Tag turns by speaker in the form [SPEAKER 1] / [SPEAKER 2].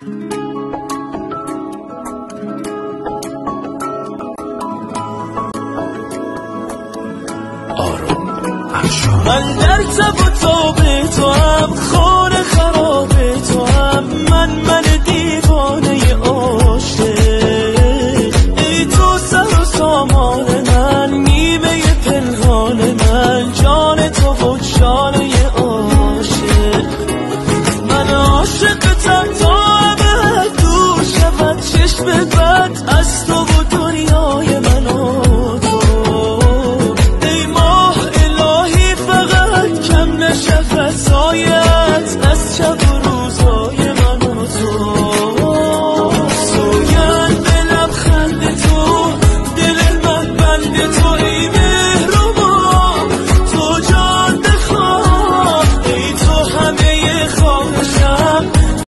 [SPEAKER 1] من در تب و تاب تو هم خور خراب تو هم من من دیوانه عاشق. ای تو سر و سامان من نیمه پنهان من. جان به بد از تو و دنیای من و تو. ای ماه الهی فقط کم نشه